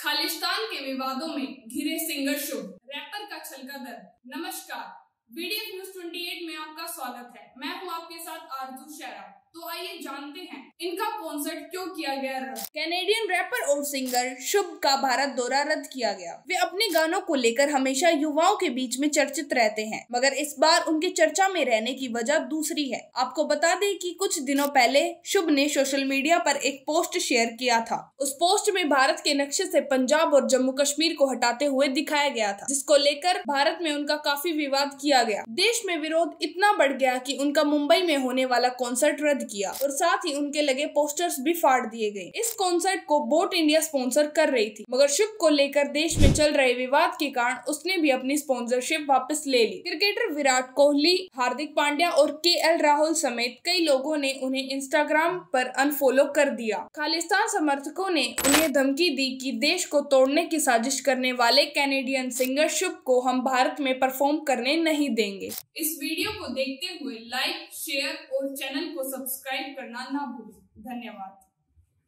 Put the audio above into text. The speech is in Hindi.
खालिस्तान के विवादों में घिरे सिंगर शो रैपर का छलका दर नमस्कार। वीडियो न्यूज़ 28 में आपका स्वागत है। मैं हूँ आपके साथ आरज़ू शेरा। तो आइए जानते हैं इनका कॉन्सर्ट क्यों किया गया रद्द कैनेडियन रैपर और सिंगर शुभ का भारत दौरा रद्द किया गया। वे अपने गानों को लेकर हमेशा युवाओं के बीच में चर्चित रहते हैं, मगर इस बार उनके चर्चा में रहने की वजह दूसरी है। आपको बता दें कि कुछ दिनों पहले शुभ ने सोशल मीडिया पर एक पोस्ट शेयर किया था। उस पोस्ट में भारत के नक्शे से पंजाब और जम्मू कश्मीर को हटाते हुए दिखाया गया था, जिसको लेकर भारत में उनका काफ़ी विवाद किया गया। देश में विरोध इतना बढ़ गया कि उनका मुंबई में होने वाला कॉन्सर्ट रद्द किया, और साथ ही उनके लगे पोस्टर्स भी फाड़ दिए गए। इस कॉन्सर्ट को बोट इंडिया स्पॉन्सर कर रही थी। मगर शुभ को लेकर देश में चल रहे विवाद के कारण उसने भी अपनी स्पॉन्सरशिप वापस ले ली। क्रिकेटर विराट कोहली, हार्दिक पांड्या और के एल राहुल समेत कई लोगों ने उन्हें इंस्टाग्राम पर अनफॉलो कर दिया। खालिस्तान समर्थकों ने उन्हें धमकी दी कि देश को तोड़ने की साजिश करने वाले कैनेडियन सिंगर शुभ को हम भारत में परफॉर्म करने नहीं देंगे। इस वीडियो को देखते हुए लाइक शेयर और चैनल को सब्सक्राइब करना ना भूलें। धन्यवाद।